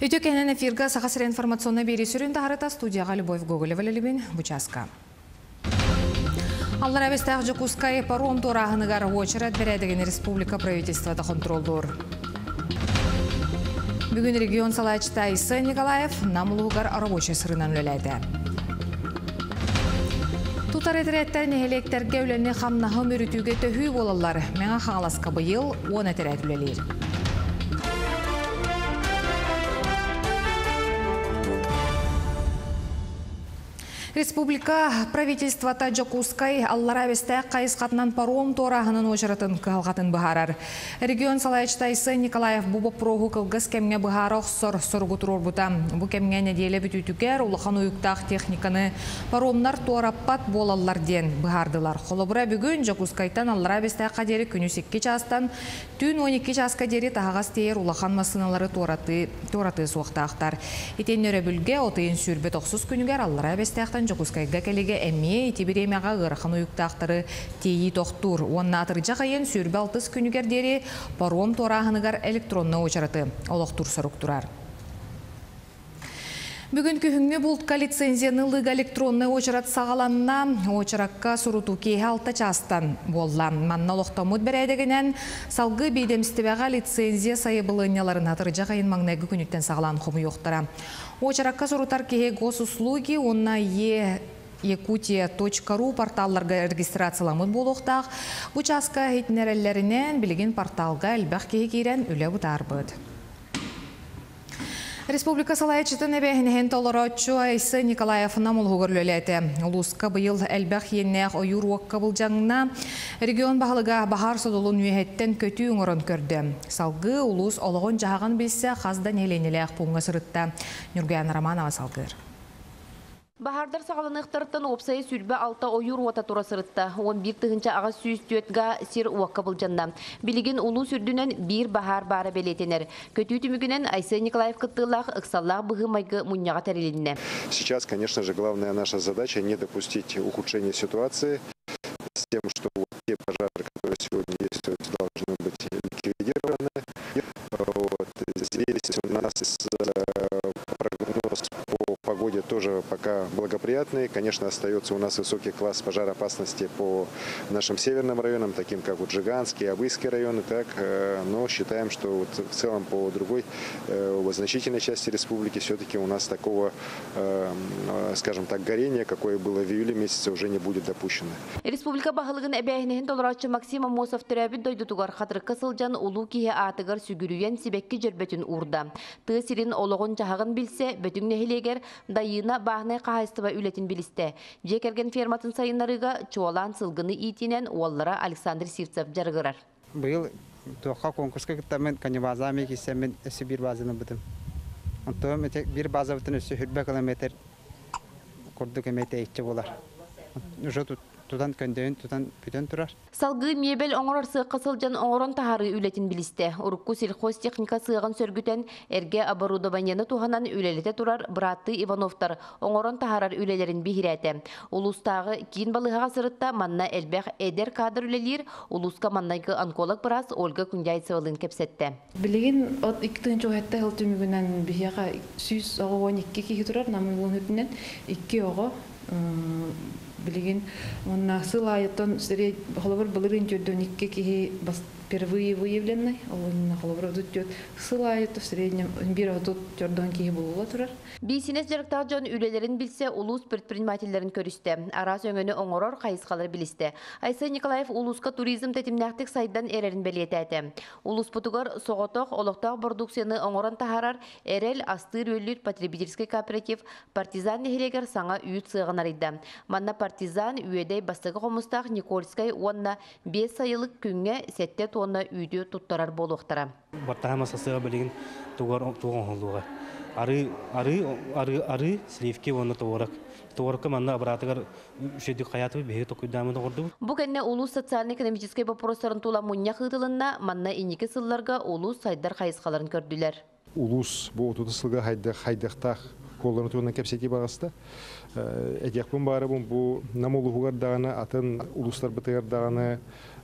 Өтө кенен эфирга сахасыр информационный бери сүрін тахарыта студияға Любовь Гоголева лебен Бучаска. Аллар әбестәғ Жокускай паром торағынығар очырат берәдеген республика правительствода контролдор. Бүгін регион салайчыта Исы Николаев намылуғар рабочий сырынан өләді. Тутар әтіреттер нехелектерге өләні қамнағы мөрітуге төхүй болалар. Мәңа қаңаласқа бұйыл 10 әтірет өлелер. Республика правительства Таджокускай Алларавесте қайысқатынан паром торағының ожыратын қалғатын бұхарар. Регион салайчтайсы Николаев бұбы прогу кылгыз кемге бұхары ұқсыр сұрғы бұта. Бұ кемге неделі бүтүтүгер улахан уюктақ техниканы паромнар тораппат болалар ден бұхардылар. Холобыра бүгін Жокускайтан Алларавесте қадері күні 2 частан түн 12 часка дері тағағас тейер улахан масыналары тораты, тораты суақтақтар. Итен нөрі бүлге отыйын сүрбет оқсыз күнігер Алларавесте Астан жокускайга келеге эмме итибиремяга ырхан уюктактары тейи тохтур. Онна атыржа кайын сүрбе алтыс күнүгердери паром торахыныгар электронны очараты. Олохтур соруктурар. Бүгін күхіңме бұлтқа лицензияны лыг электронны очарат сағаланна очаракка суруту кейі алта частан болла. Манна лоқтамыд бәрәдегінен салғы бейдемістібәға лицензия сайы бұлыняларын атыржа қайын маңнайғы күніттен сағалан құмы yoқтыра. Очаракка сурутар кейі госуслуги, онна е якутия.ру порталларга регистрацияламыд болуқтақ. Бұчаска хейтінерелерінен білген порталға әлбәқ кейі кейрен үлі бұтарбыд. Республика салайчытын әбәхінен толоротчу Айсы Николаев намыл хугырлөләті. Улуска бұйыл әлбәқ еннәқ ойыр уаққа бұлжаңына регион бағылыға бағар содолун үйәттен көті үңірін көрді. Салғы улус олығын жағын білсе қаздан еленеләқ пұңға сұрытта. Нүрген Романова салғыр. Бахардар сағаланықтарыттан опсайы сүрбі алта ойыр уата тура сырытта. 11 тығынча аға сүйіс түйетға сир уаққа бұлжанда. Билеген улу сүрдінен бір бахар бары белетенер. Көтүй түмігінен Айсы Николаев кыттылақ ықсаллақ бұғы майғы тәрелінне. Сейчас, конечно же, главная наша задача не допустить ухудшения ситуации с тем, что вот те пожары, которые сегодня действуют, остается у нас высокий класс пожароопасности по нашим северным районам, таким как вот Жиганский, Абыйский районы, так, но считаем, что вот в целом по другой значительной части республики все-таки у нас такого, скажем так, горения, какое было в июле месяце, уже не будет допущено. Республика бағылығын әбәйінен толырачы Максим Амосов түрәбі дойдутуғар қатырқы сылжан улу кие атығар сүгірүйен сибекке жүрбетін урда. Тығы сирин олығын жағығын білсе, бөтің нәхилегер дайына бағнай қағайстыва үлетін білісті. Жекерген ферматын сайынларыға чуалан сылғыны итінен оллара Александр Сирцев жарғырар. Бұл тоққа конкурска кіттамен канибазами кисемен өсі бір базаны бұдым. Онтоғым бір база бұтын өсі хүрбе километр құрдық әмете етчі болар. Уже тудан көндөйін тудан бүтін тұрар. Салғы мебел оңорор сыыққа сылжан оңорон тахары үлетін білісті. Урукку сельхоз техника сыған сөргүтен эрге оборудованияны туханан үлелете турар Братты Ивановтар оңорон тахарар үлелерин бихиреті. Улустағы кейін балыға сырытта манна элбек эдер кадр үлелер, улуска маннайгы онколог брас Ольга Кундяйцевалын кепсетті. Билеген от иктен жоғетті хыл түмігінен бихияға сүйіз оғы 12 кейі тұрар, намын бұлын хүтінен 2 оғы билигин. Онна сылайыттан сире холобор былырын жөдөн икке кихи бас впервые выявленный тут сылайытты в среднем бир тут жордон кихи болула турар Бейсинес жарықтағы жон үлелерін білсе, улус предпринимательлерін көрісті. Арас өңіні оңорор қайысқалар білісті. Айсы Николаев улуска туризм тетімнәқтік сайдан әрерін белетәді. Улус бұтығыр соғытық, олықтақ продукцияны оңорын тахарар, әрел астыр өлір потребительский кооператив партизан нехелегер саңа үйіт сығынарыды. Манна партизан үйедей бастығы қомыстақ Никольскай онна 5 сайылық күнге сетте тонна үйді тұттарар болуқтара. Бартахама сасыға білеген туған олуға ары ары ары ары сливки оны товорак товоракка манна абратыгар шеди хаятыбы беге токуйдамы догорду бу кенне улус социально-экономический вопростарын тула мунья хытылынна манна иники сылларга улус сайдар хайыскаларын көрдүлөр улус бу отуты сылга хайда хайдактах колларын туына кепсети багыста эдекпин бары бу бу намулугар дагана атын улустар бытыгар дагана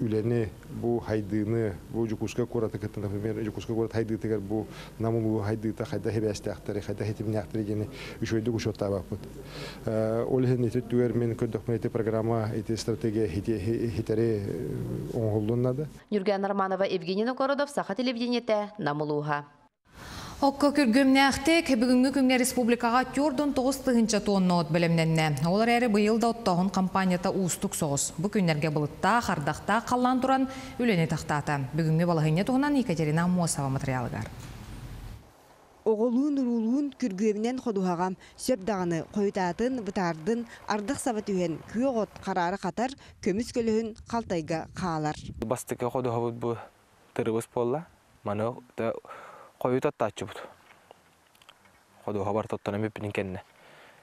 үлени бу хайдыны бу жукуска кората кытта например жукуска корат хайдытыгар бу намулу хайдыта хайда хебястяхтары хайда хетимняхтары гени үшөйдүк ушотта баппыт ол хенете түгер мен көдөх эти программа эти стратегия хитере оңголдуннады Юрген Арманова, Евгений Нокородов, Саха телевидениете, Намулуха. Окко күргөмнәхтек бүгүнгү күнгө республикага 4-9 тыгынча тонна от белемненне. Олар әрі быйыл да оттоғын компанията устук соғыз. Бу күннерге былытта, қардақта қаллан туран үлене тақтаты. Бүгүнгү балығыне туғынан Екатерина Мосова материалыгар. Оголуун урулуун күргүөмүнен ходуһагам сөп даганы койутаатын бытардын ардык сабат үһен күйөгот карары катар көмүс көлөһүн калтайга каалар бастыке ходу хабут бу тырыбыс болла маны да коют аттаачыбут ходу хабар тоттон эмеппинин кенне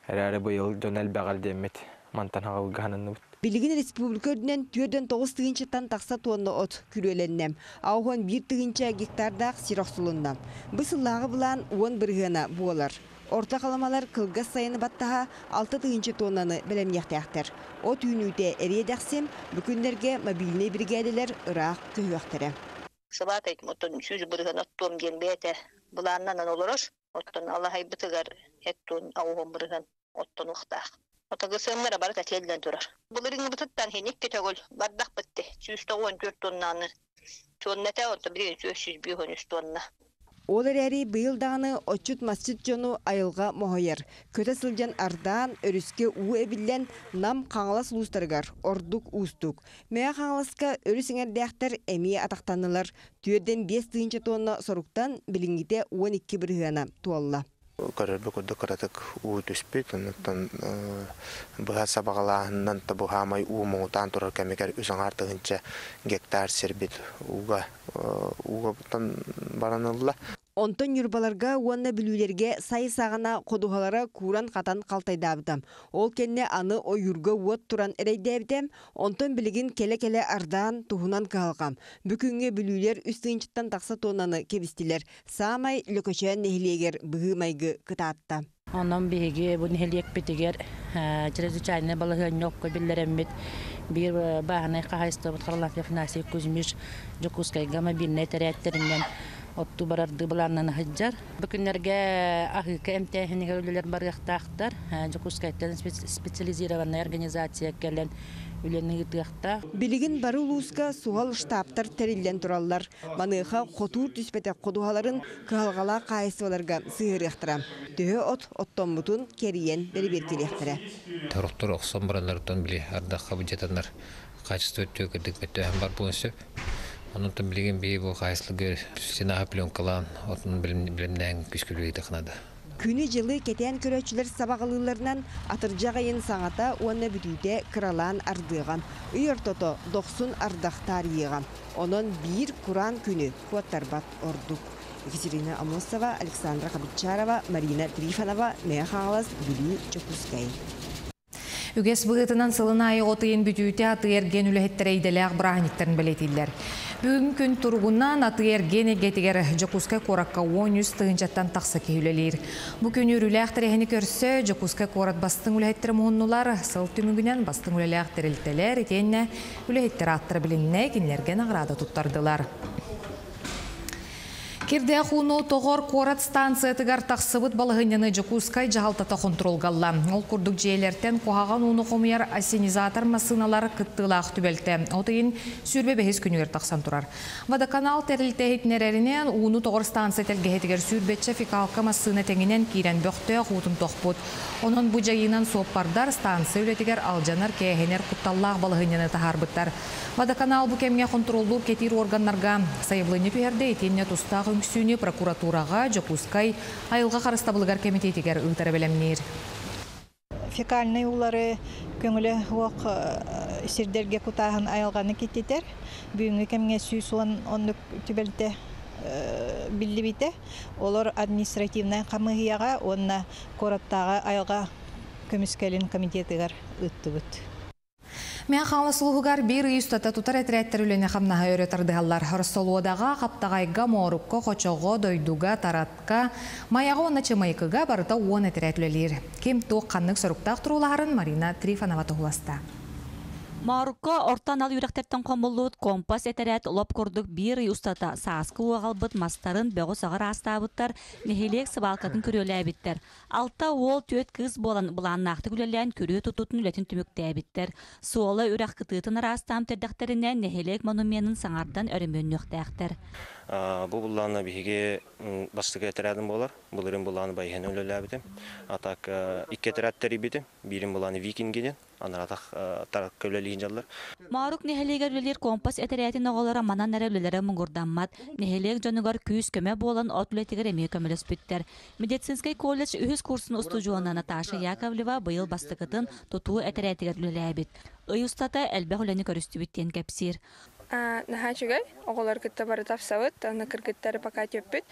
эрээри быйыл жонел бягал деммит мантан хагылгааныныбыт билигин республика өдүнен түөдөн тогуз тыгынчаттан такса тонна от күрөленнем аухон бир тыгынча гектардаах сирохсулуннам бысыллагы булаан уон бырыгына буолар орта каламалар кылгас сайыны баттаха алты тыгынча тоннаны белемняхтяхтар от үйнүүтэ эриэдэхсем бүкүннерге мобильный бригадалар ыраак көһүөхтере Сабат айтым оттон сүз оттон Аллах айбытыгар эттун аугон бырыган оттон уктаах Отагы сыммыра бары тәтелден турар. Булырың бутыттан хеник кетөгөл бардак битти. Сүз тогон төрт тоннаны. Сүз сүз бүйөн үс тонна. Ол әрі дағаны очут масжид жону айылға моһойер. Көте сылжан ардаан өріске уу эбиллен нам қаңылас улустаргар, ордук устук. Мәя қаңыласка өрісіңер дәқтер әмие атақтанылар. Түйерден 5 тыынча тонна соруктан билингите 12 біргана туалла. көрөрбү курдук кыратык уу түспүт онуттан быха сабагалаахынан та бухамай уу моңутаан турар кемекер үсөңар тыгынча гектар баранылла Онтон юрбаларга уанна бүлүүлерге сайы сағына қодуғалара куран қатан қалтайдабытам. Ол кенне аны о юрга уот туран эрейдебитем, онтон билигин келе-келе ардаан туһунан каалгам. Бүкүнгө бүлүүлер үстүнчүттан такса тоннаны кебистилер. Саамай лөкөчөөн нехилиегер быгы майгы кытаатта. Онон биһиги бу нехилиек битигер чрезвычайно балыгыньокко биллереммит бир бааханы кахайстобут харалафия финансий кузьмиш жокускайга мобильный теряттеринен отту барарды буланнан хаджар бүкүннерге ахыка эмтехинигер үлелер барыяктаактар жокускайттан специализированная организация келен тыахта Билигин бары улууска сугал штабтар териллен тураллар. Маныха хотур түспете кодугаларын калгала кайсыларга сыйырыктыра. Төһө от оттоммутун кериен бери беркелехтире. Таруктар оксон баралардан били ардакка качество өтөкөдүк бөтөһөн бар. Da bilgin bir bu kayıslığı sinaha plonkalaан отун билимден күскүлүй тахнада. Күні жылы кетен көрөчүлөр сабағылыларынан атыржа айын саңата уанна бүтүйде кыралаан ардыған. Үй ортото 90 ардақтар иеған. Онон бир Куран күні хуаттарбат ордук. Екатерина Амосова, Александра Кабычарова, Марина Трифонова, Мехалас, Бүлі Чокускай. Үгес бұғытынан сылына айы отыйын бүтүйте аты ерген үліхеттері иделяқ браханиттарын білетілдер. Бүгін күн тұрғынан аты ерген егетігер Жокуска коракка 10 тыгынчаттан тақсы кейлелер. Бұл күн үріләқтір ехіні көрсі Жокуска корат бастың үліхеттері мұғыннулар сыл түмігінен бастың үліхеттер үлтелер етенне үліхеттер аттыр білінне кенлерген ағырады тұттардылар. Кирде хуну тоғор корат станция тыгар тақсыбыт балығыняны жакускай жағалтата контролгалла. Ол күрдік жейлерден қоғаған уны қомияр ассенизатор масыналар кыттылақ түбелті. Отыйын сүрбе бәхес күнігер тақсан тұрар. Водоканал тәрілті хетнерерінен уны тоғор станция тәлгеhetігер сүрбетче фикалка масына тәңінен кирен бөқті қутын тоқпыт. Онын бұ жайынан соппардар станция үлетігер алжанар кәхенер құтталлақ балығыняны тахарбыттар. Водоканал бұ кемге контролдур кетир органнарға сайыблыны түйерде етенне тұстағы үңсүүнү прокуратурага жокускай айылга карыстабылыгар комитетигер ылтара белемнир фекальный улары көңүлө уок сирдерге кутаһын айылганы кеттетер бүгүнгү кемге сүүс он оннук түбелте биллибите олар административный камыгыяга онна короттага айылга көмүскелин комитетигер ыттыбыт Мен қаңлы сұлығығар бір үйістата тұтар әтірәттер үлене қамнаға өретардығалар. Рысолуодаға қаптағайға морукко, қочоғы, дойдуға, таратқа, маяғы оны чымайкыға барыта он әтірәт үлелер. Кем тоқ қанның сұрықтақ тұрулағарын Марина Трифанова тұғыласта. Марукко ортан ал үрәхтерттен комулут компас этерет лоп курдук бир устата сааскы уагалбыт мастарын бөгө сагар астабыттар нехилек сыбалкатын көрөләбиттер. Алта ол төт кыз болан буланнакты күлөлән көрө тутутун үлетин түмүктәбиттер. Суола үрәх кытытын растам тердәхтеринен нехилек монументын саңардан өрөмөннөктәхтер. Бу булланы биһиге бастыгы этерәдин болар. Булырын буланы байһен өлөләбитем. Атак икке этерәттери бите. Бирин буланы викингиден анаратах тарак жаллар. Марук нехелегер үлелер компас этерәтин оголара манан әрәүлеләре муңгурданмат. Нехелег жонугар күйүс көмө болан от үлетигер эме көмөлөс биттер. Медицинский колледж үһүс курсын устужуона Наташа Яковлева быйыл бастыгытын тутуу этерәтигер үлеләбит. Ыйустата әлбә хүләне көрүстүбиттен кепсир. Наха чугай, оголар кытта бары тапсавыт, аны кыргыттары пока төппүт,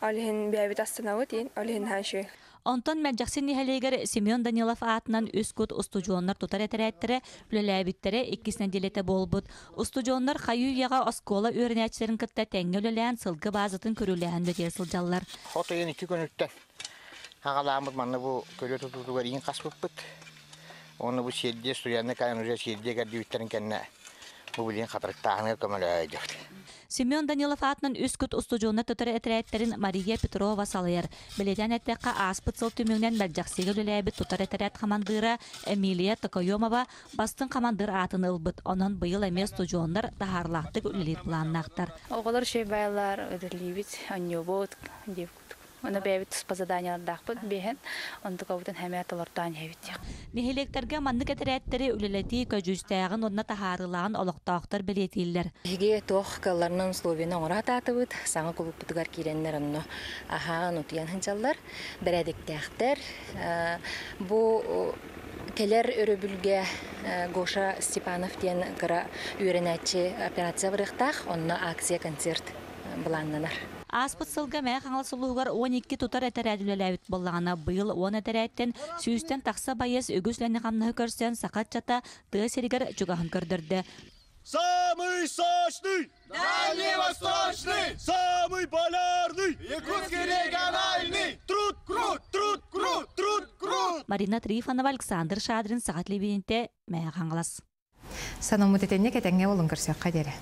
алихин бәбит астанавыт, ен, алихин хашы. Онтон мәджақсын нихалегер Семен Данилов атынан үс кут устужуоннар тутар этерәттері бүлеләбиттері иккисіне делете болбут. Устужуоннар хаю яға оскола өрінәчтерін кытта тәңгелөлән сылгы базытын көрілән дөтер сылжаллар. Хото ен iki көнүттен. Ағаламыз манны бу көлө тутутугар иң каспыппыт. Оны Семен Данилов атынан үс күт устужуонна төтөр этерәттерин Мария Петрова салыйар. Беледен әттәкка аспыт сыл түмүңнән бәлҗәксеге үлеләбит тутар этерәт командыра Эмилия Токойомова бастын командыр атын ылбыт. Онон быйыл эмес стужуоннар тахарлактык үлелер планнактар. Оголор шей деп Оны бәбит по заданиялардах бут бехен, онды кавутын хәмәт олортан хәбит. Нихелектерге маннык этерәттери үлелети көҗүстәгын онна тахарылаган олоктактар белетилләр. Хиге тох калларның словена ора татыбыт, саңа кулуп бутугар киреннер онно. Аха, нутиян хынчаллар, берәдиктәхтер. Бу келер өрөбүлге Гоша Степанов ден кыра үйренәче операция бырыктах, онно акция концерт буланнанар. Аспыт сылга мә хаңал сулугар 12 тутар этерәдүләләбит боллагана быйыл 10 этерәттен сүүстен такса байыз өгүсләне хамны көрсен сакат чата ты серигер жугаһын көрдөрдө. Самый сочный! Дальневосточный! Самый полярный! Якутский региональный! Труд, крут, труд, крут, труд, крут! Марина Трифонова, Александр Шадрин, Сағат Лебенте, Мәя Хаңлас. Санамы тетенне кетенге олын көрсек қадері.